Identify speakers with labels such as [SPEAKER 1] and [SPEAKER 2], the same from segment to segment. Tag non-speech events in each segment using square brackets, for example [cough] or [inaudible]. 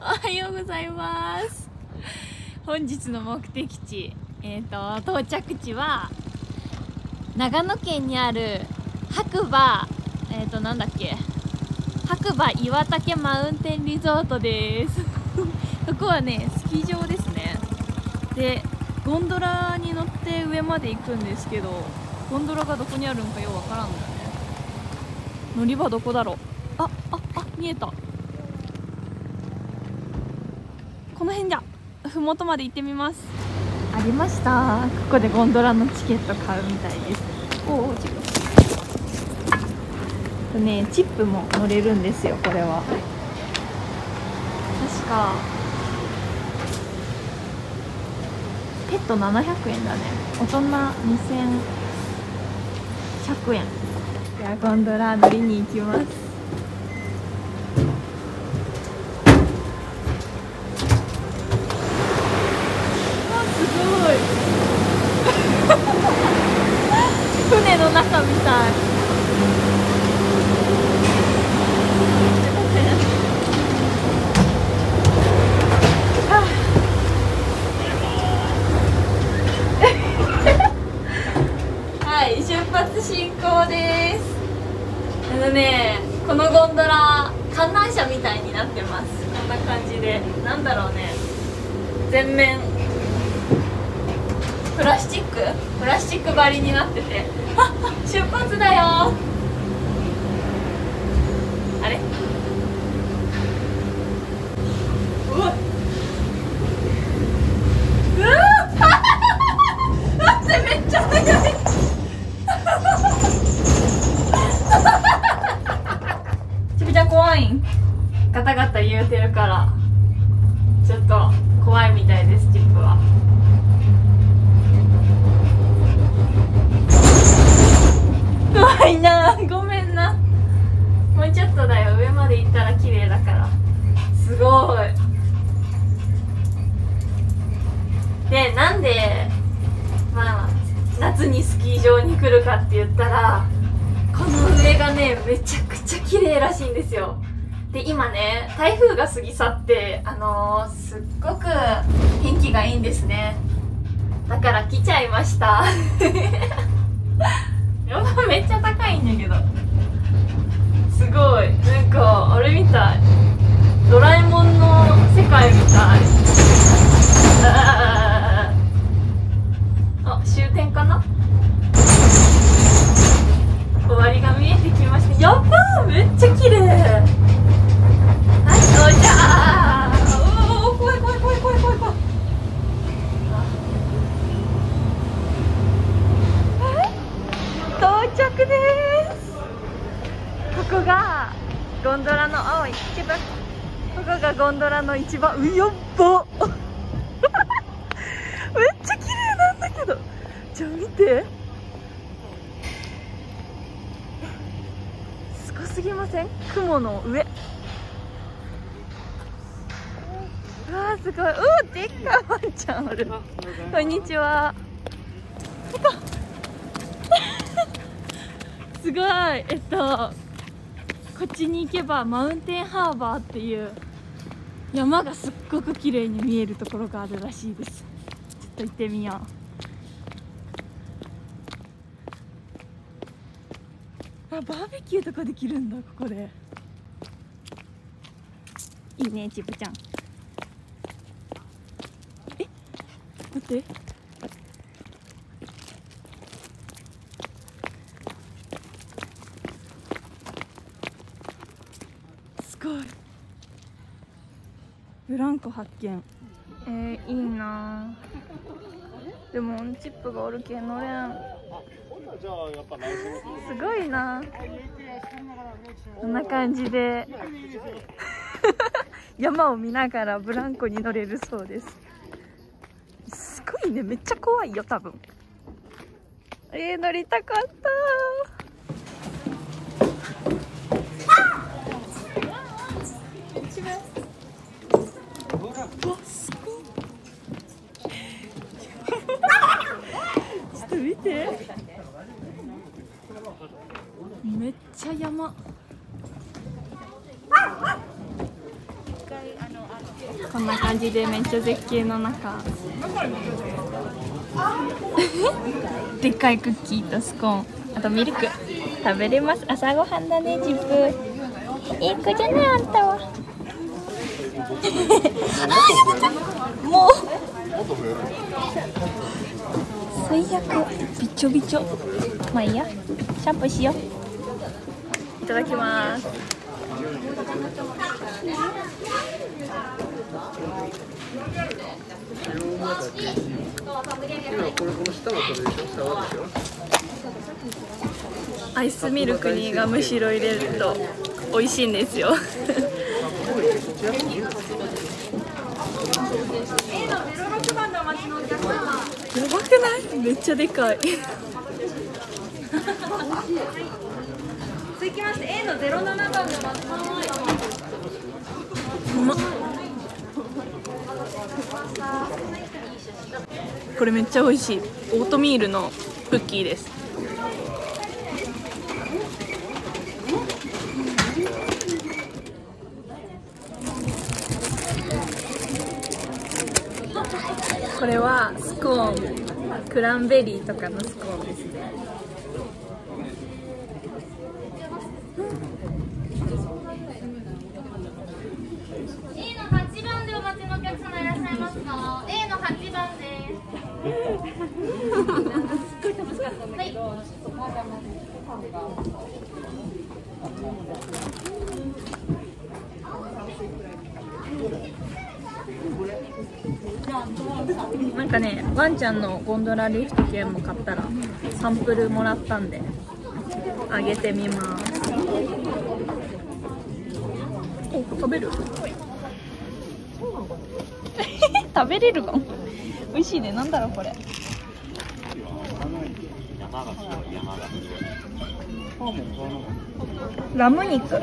[SPEAKER 1] おはようございます。本日の目的地えっ、ー、と到着地は長野県にある白馬えっ、ー、となんだっけ白馬岩岳マウンテンリゾートです。ここはねスキー場ですね。でゴンドラに乗って上まで行くんですけどゴンドラがどこにあるんかようわからんのよね。乗り場どこだろう。あああ見えた。この辺じゃ麓まで行ってみます。ありました。ここでゴンドラのチケット買うみたいです。おお違うねチップも乗れるんですよこれは。確か。ペット700円だね。大人2100円。じゃあゴンドラ乗りに行きます船の中みたいはい出発進行ですあのねこのゴンドラ観覧車みたいになってますこんな感じでなんだろうね。全面プラスチック？プラスチック張りになってて。[laughs] 出発だよあれうわうわ待ってめっちゃ速いちびちゃん怖いんガタガタ言うてるからちょっと怖いみたいですチップは。怖いなごめんなもうちょっとだよ上まで行ったら綺麗だから。すごい。でなんでまあ夏にスキー場に来るかって言ったらこの上がねめちゃくちゃ綺麗らしいんですよ。で今ね台風が過ぎ去ってあのー、すっごく天気がいいんですね。だから来ちゃいました。[laughs] やばめっちゃ高いんだけど。すごい。なんかあれみたい。ドラえもんの世界みたい。[laughs] あ終点かな？終わりが見えて番うやっば [laughs] めっちゃ綺麗なんだけど。じゃあ見て。すごすぎません？雲の上。わーすごい。うおでっかいワンちゃんおる。こんにちは。[laughs] すごい。えっとこっちに行けばマウンテンハーバーっていう山がすっごく綺麗に見えるところがあるらしいです。ちょっと行ってみよう。あバーベキューとかできるんだここで。いいねチップちゃん。え？待ってごいブランコ発見。えー、いいな。でもチップがおるけん乗れん。すごいな。こんな感じで。[laughs] 山を見ながらブランコに乗れるそうです。すごいね。めっちゃ怖いよ多分。えー、乗りたかった。めっちゃ山。こんな感じでめっちゃ絶景の中。[laughs] でっかいクッキーとスコーン。あとミルク。食べれます。朝ごはんだねジップ。いい子じゃないあんたは。もう最悪びちょびちょまあいいやシャンプーしよういただきますアイスミルクにガムシロ入れると美味しいんですよやばくない？めっちゃでかい。
[SPEAKER 2] 続きまして A の07番で待ちます
[SPEAKER 1] うまっ。これめっちゃ美味しい。オートミールのクッキーです。これはスコーンクランベリーとかのスコーンですね。
[SPEAKER 2] A の8番でお待ちのお客様い。らっしゃいますか A の8番です [laughs] すごい楽しかったんだけど、
[SPEAKER 1] なんかねワンちゃんのゴンドラリフト券も買ったらサンプルもらったんであげてみます。お食べる？[laughs] 食べれるかも美味しいね。なんだろうこれ。ラム肉。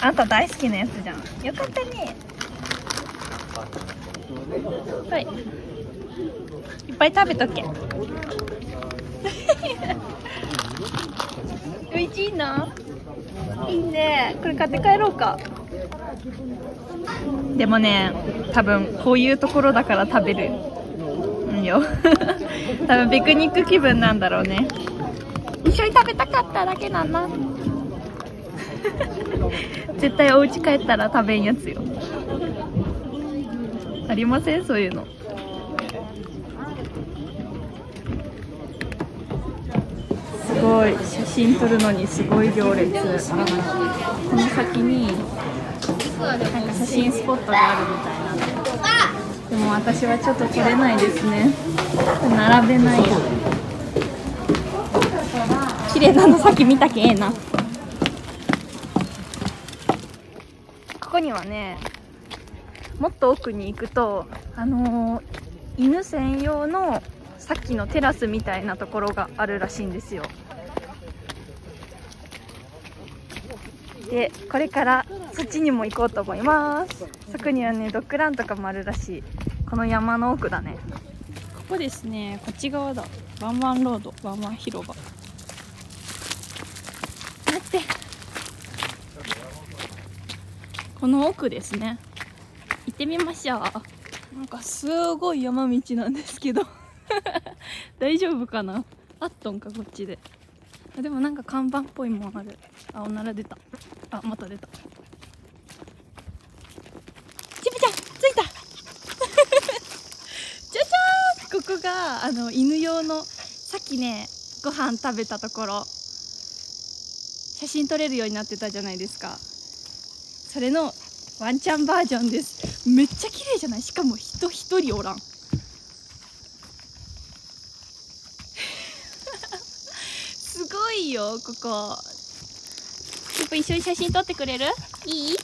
[SPEAKER 1] あんた大好きなやつじゃん。よかったねはい。いっぱい食べとけ。[laughs] 美味しいないいね。これ買って帰ろうか。でもね、多分こういうところだから食べるんよ。[laughs] 多分ピクニック気分なんだろうね。一緒に食べたかっただけなんだ。[laughs] 絶対お家帰ったら食べんやつよ。ありません？そういうの。すごい。写真撮るのにすごい行列。この先になんか写真スポットがあるみたいな。んででも私はちょっと撮れないですね。並べない。よ綺麗なのさっき見たけええな。ここにはねもっと奥に行くとあのー犬専用のさっきのテラスみたいなところがあるらしいんですよ。でこれからそっちにも行こうと思います。そこにはねドッグランとかもあるらしい。この山の奥だね。ここですね。こっち側だ。ワンワンロード。ワンワン広場。待って。この奥ですね。ってみましょう。なんかすごい山道なんですけど。[laughs] 大丈夫かな？あっとんかこっちで。あでもなんか看板っぽいもんある。あおなら出た。あまた出た。ちびちゃん着いた。じゃじゃーん。ここがあの犬用のさっきねご飯食べたところ。写真撮れるようになってたじゃないですか。それのワンちゃんバージョンですめっちゃ綺麗じゃない？しかも人一人おらん。[laughs] すごいよここ。やっぱ一緒に写真撮ってくれる？いい？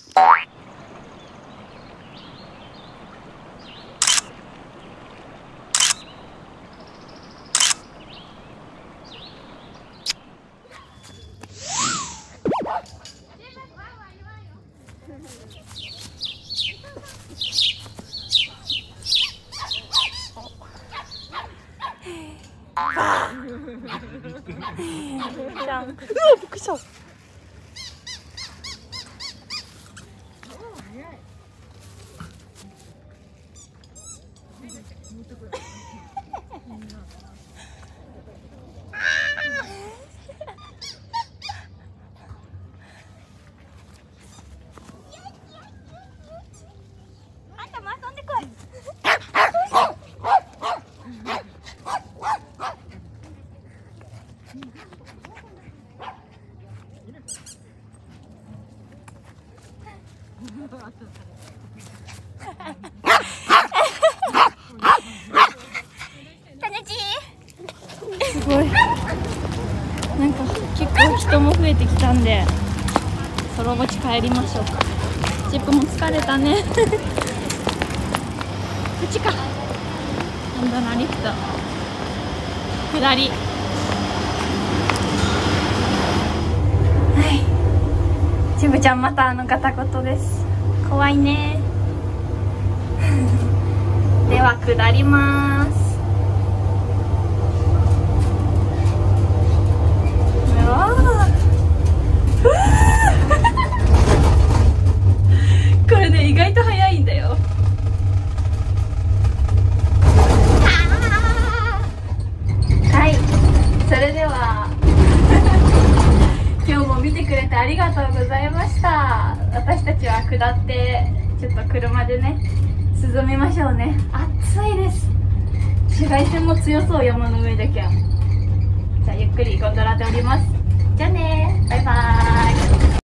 [SPEAKER 1] じゃんうわびっくりしたあんたも遊んでこい楽しいすごいなんか結構人も増えてきたんでそのうち帰りましょうか。ジップも疲れたね。こっちか今度のリフト。下り。はい。ちぶちゃんまたあのガタゴトです。怖いね。[laughs] では下ります。うわーこれね意外と早いんだよ。はい。それでは。[laughs] 今日も見てくれてありがとうございました。私たちは下ってちょっと車でね涼みましょうね。暑いです。紫外線も強そう山の上だけじゃあゆっくりゴンドラで降ります。じゃあね。バイバーイ。